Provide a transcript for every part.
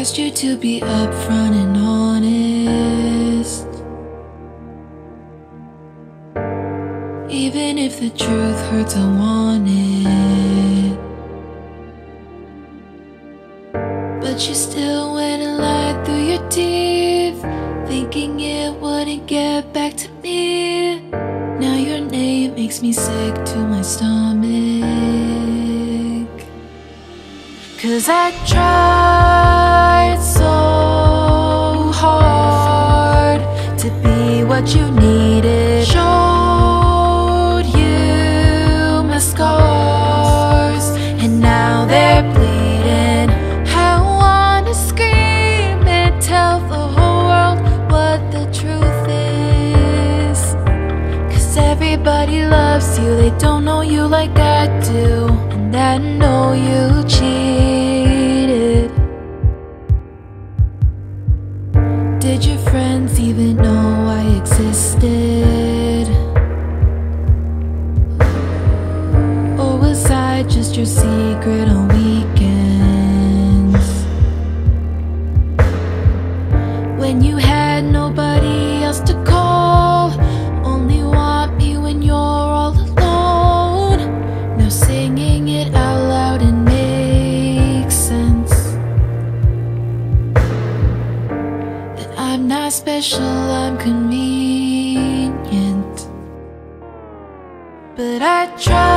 asked you to be upfront and honest. Even if the truth hurts, I want it. But you still went and lied through your teeth, thinking it wouldn't get back to me. Now your name makes me sick to my stomach. Cause I tried what you needed. Showed you my scars, and now they're bleeding. I wanna scream and tell the whole world what the truth is. Cause everybody loves you, they don't know you like I do. And I know you cheated. Did your friends even your secret on weekends? When you had nobody else to call, only want me when you're all alone. Now singing it out loud and makes sense. That I'm not special, I'm convenient. But I tried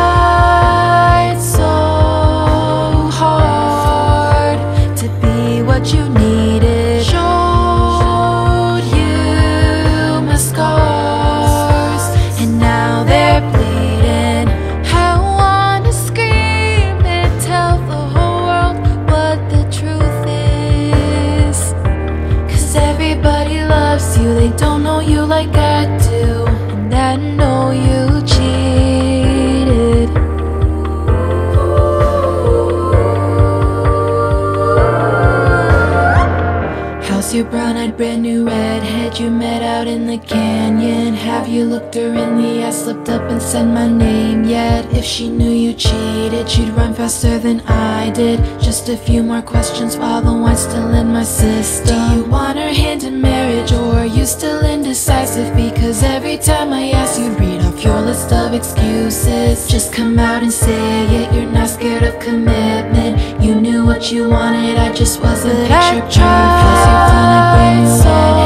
everybody loves you, they don't know you like I do. And I know you How's your brown eyed brand new redhead you met out in the canyon? Have you looked her in the eye, slipped up and said my name yet? If she knew you cheated, she'd run faster than I did. Just a few more questions while the wine's still in my system. Do you want her hand in marriage or are you still indecisive? Because every time I ask you, your list of excuses. Just come out and say it, you're not scared of commitment. You knew what you wanted, I just wasn't picture proof. Plus, you're fun and brand